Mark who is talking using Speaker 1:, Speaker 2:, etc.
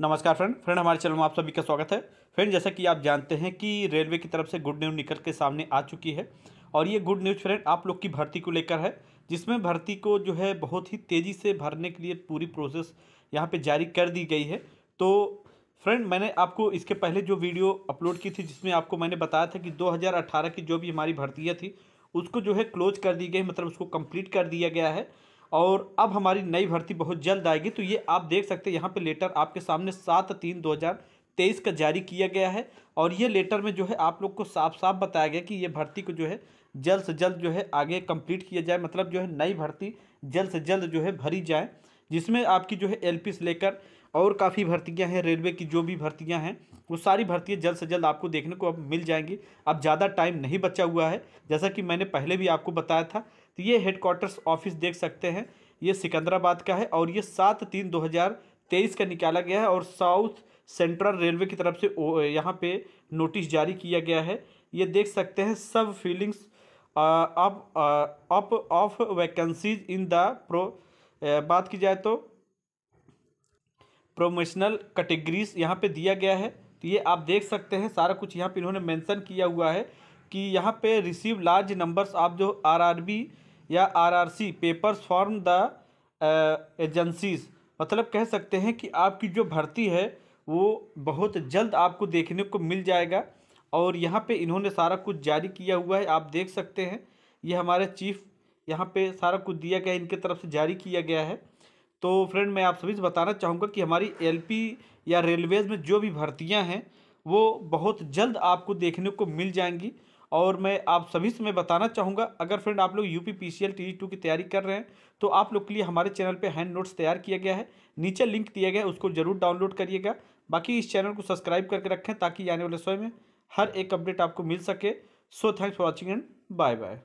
Speaker 1: नमस्कार friend friend हमारे channel में आप सभी का स्वागत है। फ्रेंड जैसा कि आप जानते हैं कि रेलवे की तरफ़ से गुड न्यूज़ निकल के सामने आ चुकी है। और ये गुड न्यूज़ फ्रेंड आप लोग की भर्ती को लेकर है, जिसमें भर्ती को जो है बहुत ही तेज़ी से भरने के लिए पूरी प्रोसेस यहाँ पर जारी कर दी गई है। तो फ्रेंड मैंने आपको इसके पहले जो वीडियो अपलोड की थी, जिसमें आपको मैंने बताया था कि 2018 की जो भी हमारी भर्तियाँ थी, उसको जो है क्लोज कर दी गई मतलब उसको कंप्लीट कर दिया गया है। और अब हमारी नई भर्ती बहुत जल्द आएगी। तो ये आप देख सकते हैं, यहाँ पे लेटर आपके सामने सात तीन दो हज़ार तेईस का जारी किया गया है। और ये लेटर में जो है, आप लोग को साफ़ साफ़ बताया गया कि ये भर्ती को जो है, जल्द से जल्द जो है, आगे कंप्लीट किया जाए। मतलब जो है, नई भर्ती जल्द से जल्द जो है, भरी जाए, जिसमें आपकी जो है एल से लेकर और काफ़ी भर्तियाँ हैं, रेलवे की जो भी भर्तियाँ हैं, वो सारी भर्तियाँ जल्द से जल्द आपको देखने को अब मिल जाएँगी। अब ज़्यादा टाइम नहीं बचा हुआ है। जैसा कि मैंने पहले भी आपको बताया था तो ये हेडक्वार्टर्स ऑफ़िस देख सकते हैं। ये सिकंदराबाद का है और ये सात तीन दो हज़ार तेईस का निकाला गया है और साउथ सेंट्रल रेलवे की तरफ़ से यहाँ पे नोटिस जारी किया गया है। ये देख सकते हैं सब fillings up up of vacancies in the pro बात की जाए तो प्रोमोशनल कैटेगरीज यहाँ पे दिया गया है। तो ये आप देख सकते हैं, सारा कुछ यहाँ पे इन्होंने मेंशन किया हुआ है कि यहाँ पे रिसीव लार्ज नंबर्स आप जो आरआरबी या RRC papers from the agencies मतलब कह सकते हैं कि आपकी जो भर्ती है, वो बहुत जल्द आपको देखने को मिल जाएगा। और यहाँ पे इन्होंने सारा कुछ जारी किया हुआ है, आप देख सकते हैं। ये हमारे चीफ यहाँ पे सारा कुछ दिया गया, इनके तरफ़ से जारी किया गया है। तो फ्रेंड मैं आप सभी से बताना चाहूँगा कि हमारी एलपी या रेलवेज़ में जो भी भर्तियाँ हैं, वो बहुत जल्द आपको देखने को मिल जाएँगी। और मैं आप सभी से मैं बताना चाहूँगा, अगर फ्रेंड आप लोग U P P C L T two की तैयारी कर रहे हैं तो आप लोग के लिए हमारे चैनल पे हैंड नोट्स तैयार किया गया है। नीचे लिंक दिया गया है, उसको ज़रूर डाउनलोड करिएगा। बाकी इस चैनल को सब्सक्राइब करके रखें ताकि आने वाले समय में हर एक अपडेट आपको मिल सके। So thanks for watching and bye bye